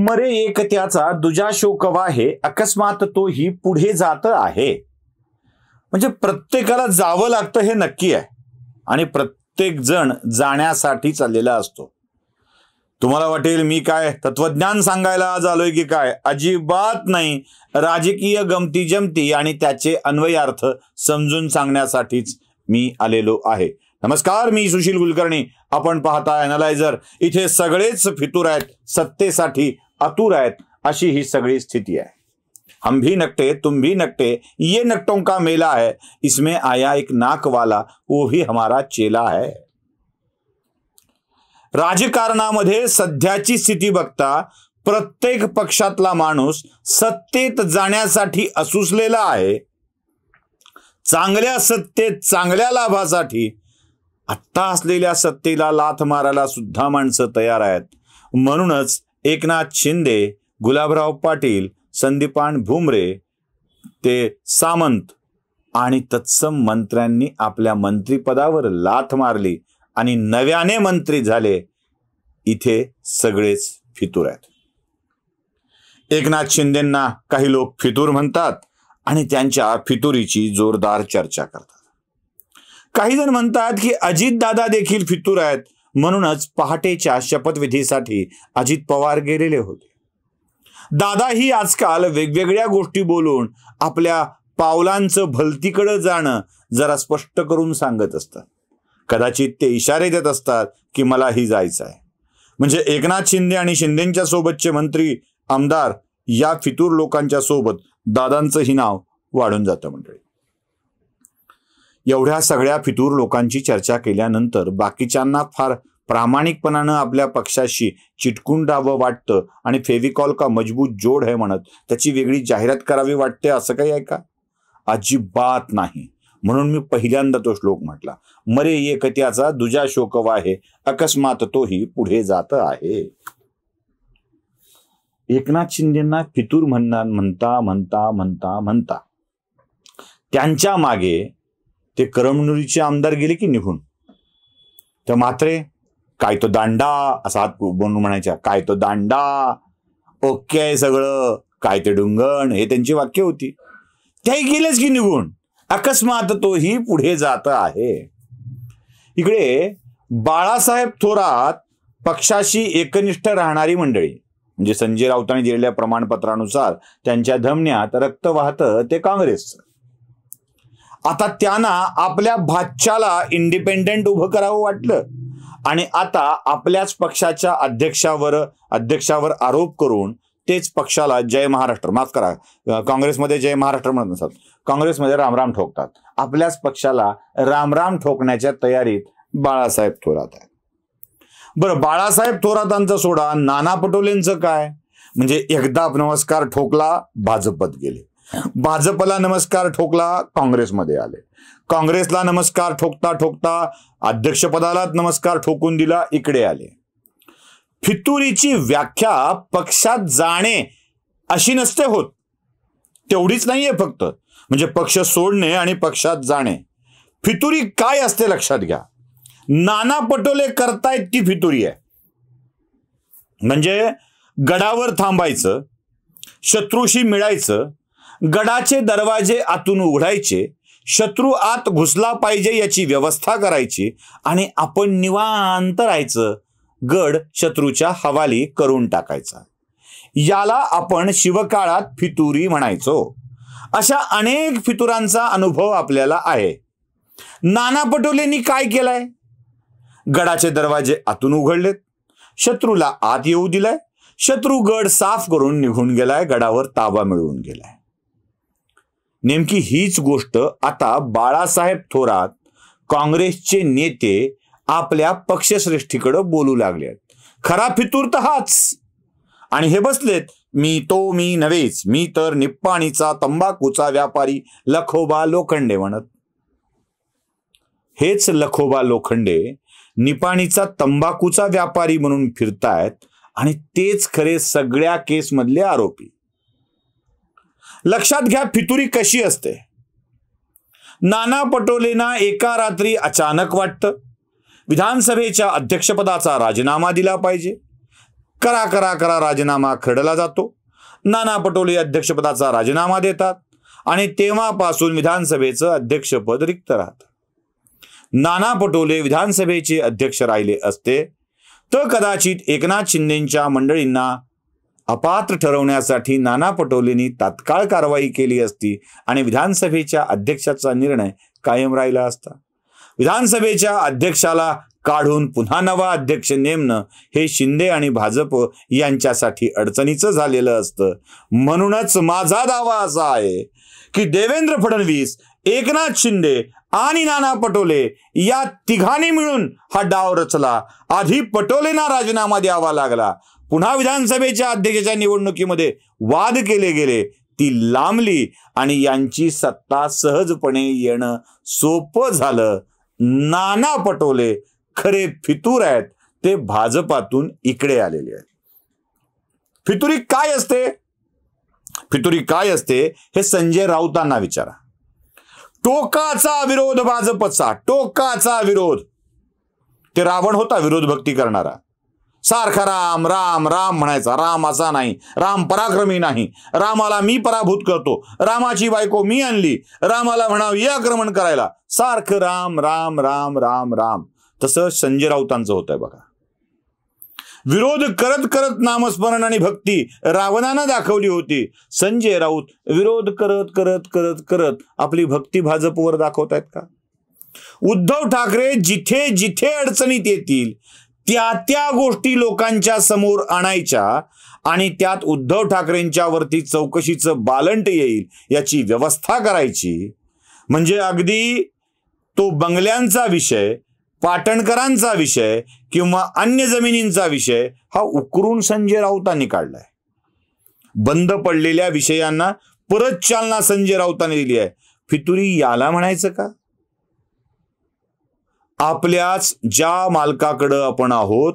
मरे एक त्याचा दुजा शोकवा आहे अकस्मात तोही पुढे जात आहे. म्हणजे प्रत्येकाला जावं लागतं हे नक्की आहे. आणि प्रत्येक जण जाण्यासाठी चाललेला असतो. तुम्हाला वाटेल मी काय तत्वज्ञान सांगायला आज आलोय की काय? अजिबात नाही. राजकीय गमती जमती आणि त्याचे अन्वयार्थ समजून सांगण्यासाठीच मी आलेलो आहे. नमस्कार मी सुशील कुलकर्णी. आपण पाहता अनालायझर इथे सगळेच फितूर आहेत. सत्तेसाठी आतुर आहेत अशी ही सगळी स्थिती आहे. हम भी नकटे तुम भी नकटे ये नकटों का मेला है इसमें आया एक नाक वाला वो भी हमारा चेला है. राजकारणामध्ये सध्याची स्थिती बघता प्रत्येक पक्षातला माणूस सत्तेत जाण्यासाठी असूसलेला आहे. चांगल्या सत्तेत चांगल्या लाभासाठी आत्ता असलेल्या सत्तेला लाथ मारायला सुद्धा माणसं तयार आहेत. म्हणूनच एकनाथ शिंदे गुलाबराव पाटील संदीपान भुमरे ते सामंत आणि तत्सम मंत्र्यांनी आपल्या मंत्रिपदावर लाथ मारली आणि नव्याने मंत्री झाले. इथे सगळेच फितूर आहेत. एकनाथ शिंदेंना काही लोक फितूर म्हणतात आणि त्यांच्या फितुरीची जोरदार चर्चा करतात. काही जण म्हणतात की अजित दादा देखील फितूर आहेत. म्हणूनच पहाटेच्या शपथविधीसाठी अजित पवार गेलेले होते. दादाही आजकाल वेगवेगळ्या गोष्टी बोलून आपल्या पावलांचं भलतीकडं जाणं जरा स्पष्ट करून सांगत असतात. कदाचित ते इशारे देत असतात की मलाही जायचं आहे. म्हणजे एकनाथ शिंदे आणि शिंदेच्या सोबतचे मंत्री आमदार या फितूर लोकांच्या सोबत दादांचंही नाव वाढून जातं मंडळी. एवढ्या सगळ्या फितूर लोकांची चर्चा केल्यानंतर बाकीच्यांना फार प्रामाणिकपणानं आपल्या पक्षाशी चिटकून राहावं वाटतं आणि फेविकॉल का मजबूत जोड आहे म्हणत त्याची वेगळी जाहिरात करावी वाटते असं काही आहे का? अजिबात नाही. म्हणून मी पहिल्यांदा तो श्लोक म्हटला. मरे एक त्याचा दुजा शोकवा आहे अकस्मात तोही पुढे जात आहे. एकनाथ शिंदेना फितूर म्हणणार म्हणता म्हणता म्हणता म्हणता. त्यांच्या मागे ते करमणुरीचे आमदार गेले की निघून? तर मात्रे काय तो दांडा असा हात बनून म्हणायच्या काय तो दांडा ओके आहे सगळं काय ते डुंगण हे त्यांची वाक्य होती. त्याही गेलेच की निघून. अकस्मात तोही पुढे जात आहे. इकडे बाळासाहेब थोरात पक्षाशी एकनिष्ठ राहणारी मंडळी म्हणजे संजय राऊतांनी दिलेल्या प्रमाणपत्रानुसार त्यांच्या धमन्यात रक्त वाहतं ते काँग्रेसचं. आता त्यांना आपल्या भाच्याला इंडिपेंडेंट उभं करावं वाटलं. आणि आता आपल्याच पक्षाच्या अध्यक्षावर अध्यक्षावर आरोप करून तेच पक्षाला जय महाराष्ट्र माफ करा काँग्रेसमध्ये जय महाराष्ट्र म्हणत नसतात. काँग्रेसमध्ये रामराम ठोकतात. आपल्याच पक्षाला रामराम ठोकण्याच्या तयारीत बाळासाहेब थोरात आहेत. बरं बाळासाहेब थोरातांचा सोडा नाना पटोलेंचं काय? म्हणजे एकदा नमस्कार ठोकला भाजपत गेले. भाजपला नमस्कार ठोकला काँग्रेसमध्ये आले. काँग्रेसला नमस्कार ठोकता ठोकता अध्यक्षपदाला नमस्कार ठोकून दिला इकडे आले. फितुरीची व्याख्या पक्षात जाणे अशी नसते होत. तेवढीच नाहीये फक्त. म्हणजे पक्ष सोडणे आणि पक्षात जाणे. फितुरी काय असते लक्षात घ्या. नाना पटोले करतायत ती फितुरी आहे. म्हणजे गडावर थांबायचं शत्रूशी मिळायचं गडाचे दरवाजे आतून उघडायचे शत्रू आत घुसला पाहिजे याची व्यवस्था करायची आणि आपण निवांत राहायचं गड शत्रूच्या हवाली करून टाकायचा. याला आपण शिवकाळात फितुरी म्हणायचो. अशा अनेक फितुरांचा अनुभव आपल्याला आहे. नाना पटोलेंनी काय केलंय? गडाचे दरवाजे आतून उघडलेत. शत्रूला आत येऊ दिलाय. शत्रू गड साफ करून निघून गेलाय. गडावर ताबा मिळवून गेलाय. नेमकी हीच गोष्ट आता बाळासाहेब थोरात काँग्रेसचे नेते आपल्या पक्षश्रेष्ठीकडे बोलू लागले आहेत खरा फितूर तर हाच. आणि हे बसलेत मी तो मी नव्हेच मी तर निप्पाणीचा तंबाखूचा व्यापारी लखोबा लोखंडे म्हणत. हेच लखोबा लोखंडे निपाणीचा तंबाखूचा व्यापारी म्हणून फिरतायत आणि तेच खरे सगळ्या केसमधले आरोपी. लक्षात घ्या फितुरी कशी असते. नाना पटोलेंना एका रात्री अचानक वाटतं. विधानसभेच्या अध्यक्षपदाचा राजीनामा दिला पाहिजे. करा करा करा राजीनामा खरडला जातो. नाना पटोले अध्यक्षपदाचा राजीनामा देतात आणि तेव्हापासून विधानसभेचं अध्यक्षपद रिक्त राहतं. नाना पटोले विधानसभेचे अध्यक्ष राहिले असते तर कदाचित एकनाथ शिंदेच्या मंडळींना अपात्र ठरवण्यासाठी नाना पटोलेंनी तात्काळ कारवाई केली असती आणि विधानसभेच्या अध्यक्षाचा निर्णय कायम राहिला असता. विधानसभेच्या अध्यक्षाला काढून पुन्हा नवा अध्यक्ष नेमणं हे शिंदे आणि भाजप यांच्यासाठी अडचणीचं झालेलं असतं. म्हणूनच माझा दावा असा आहे की देवेंद्र फडणवीस एकनाथ शिंदे आणि नाना पटोले या तिघांनी मिळून हा डाव रचला. आधी पटोलेंना राजीनामा द्यावा लागला. पुन्हा विधानसभेच्या अध्यक्षाच्या निवडणुकीमध्ये वाद केले गेले. ती लांबली आणि यांची सत्ता सहजपणे येणं सोपं झालं. नाना पटोले खरे फितूर आहेत. ते भाजपातून इकडे आलेले आहेत. फितुरी काय असते? फितुरी काय असते? हे संजय राऊतांना विचारा. टोकाचा विरोध भाजपचा. टोकाचा विरोध. ते रावण होता विरोध भक्ती करणारा. सारखा राम राम राम म्हणायचा. राम असा नाही. राम पराक्रमी नाही. रामाला मी पराभूत करतो. रामाची बायको मी आणली. रामाला म्हणावं आक्रमण करायला. सारखं राम राम राम राम राम. तसं संजय राऊतांचं होत बघा. विरोध करत करत नामस्मरण आणि भक्ती रावणानं दाखवली होती. संजय राऊत विरोध करत करत करत करत आपली भक्ती भाजपवर दाखवत आहेत का? उद्धव ठाकरे जिथे जिथे अडचणीत येतील त्या त्या गोष्टी लोकांच्या समोर आणायच्या आणि त्यात उद्धव ठाकरेंच्या वरती चौकशीचं बालंट येईल याची व्यवस्था करायची. म्हणजे अगदी तो बंगल्यांचा विषय पाटणकरांचा विषय किंवा अन्य जमिनींचा विषय हा उकरून संजय राऊतांनी काढलाय. बंद पडलेल्या विषयांना परत चालना संजय राऊतांनी दिली आहे. फितुरी याला म्हणायचं का? आपल्याच ज्या मालकाकडं आपण आहोत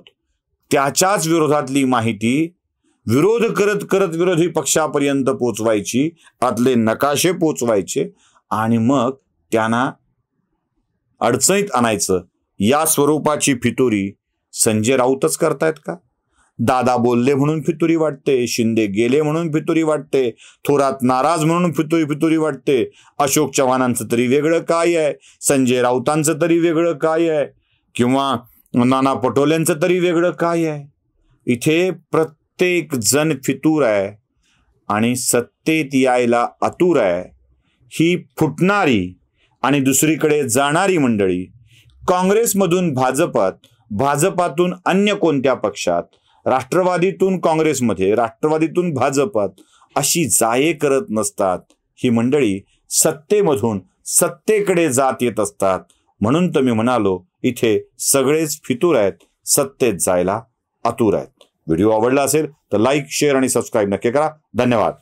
त्याच्याच विरोधातली माहिती विरोध करत करत विरोधी पक्षापर्यंत पोचवायची आतले नकाशे पोचवायचे आणि मग त्यांना अडचणीत आणायचं. या स्वरूपाची फितुरी संजय राऊतच करतायत का? दादा बोलले म्हणून फितुरी वाटते शिंदे गेले म्हणून फितुरी वाटते थोरात नाराज म्हणून फितुरी फितुरी वाटते. अशोक चव्हाणांचं तरी वेगळं काय आहे? संजय राऊतांचं तरी वेगळं काय आहे? किंवा नाना पटोलेंचं तरी वेगळं काय आहे? इथे प्रत्येक जण फितूर आहे आणि सत्तेत यायला आतुर आहे. ही फुटणारी आणि दुसरीकडे जाणारी मंडळी काँग्रेसमधून भाजपात भाजपातून अन्य कोणत्या पक्षात राष्ट्रवादीतून काँग्रेसमध्ये राष्ट्रवादीतून भाजपात अशी जाये करत नसतात. ही मंडळी सत्तेमधून सत्तेकडे जात येत असतात. म्हणून तर मी म्हणालो इथे सगळेच फितूर आहेत सत्तेत जायला आतुर आहेत. व्हिडिओ आवडला असेल तर लाईक शेअर आणि सबस्क्राईब नक्की करा. धन्यवाद.